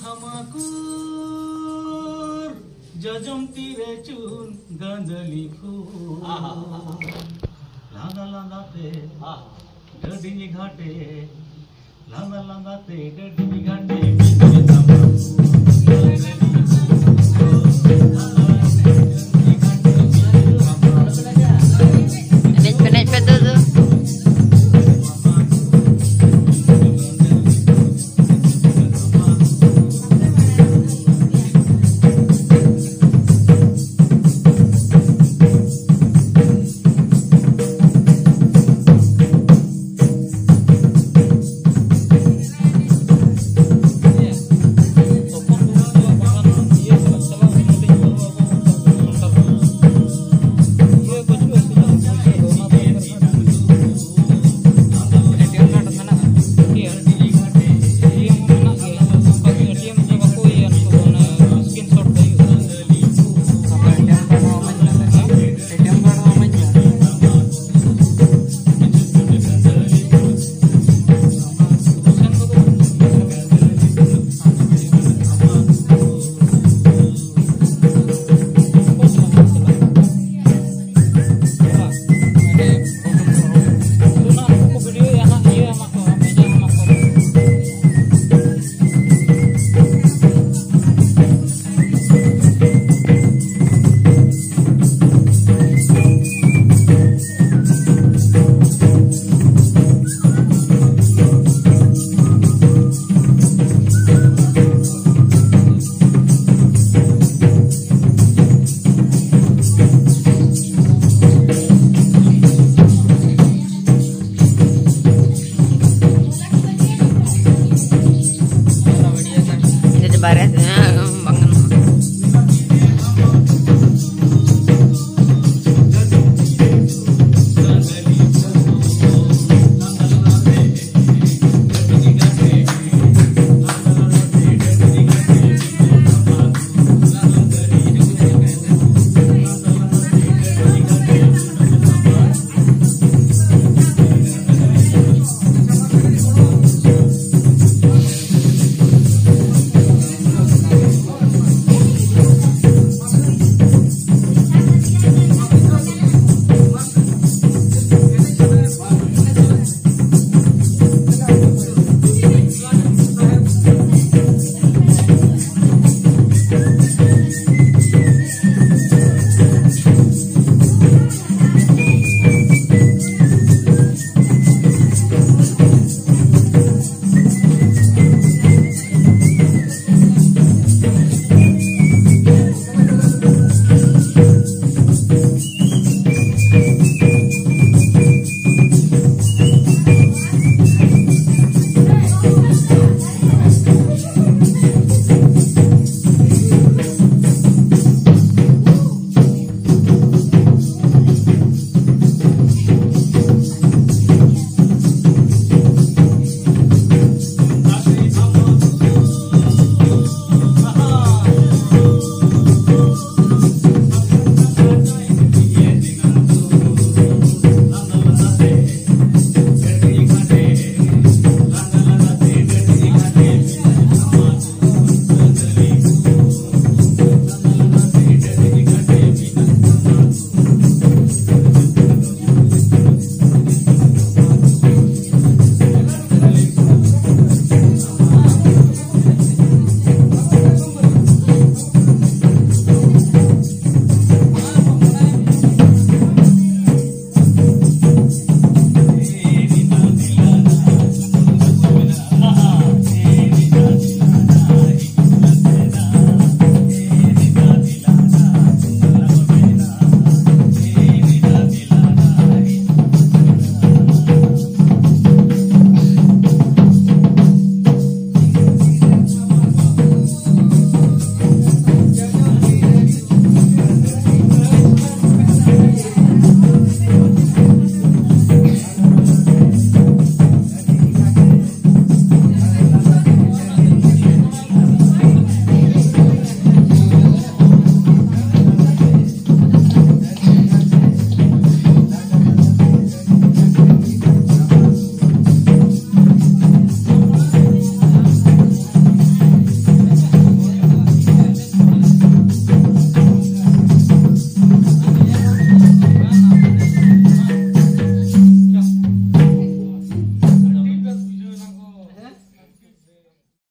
थमाकूर जजमतीरे चून गंदली फूल। लांदा लांदा ते गडनी घाटे लांदा लांदा ते गडनी घाटे parece.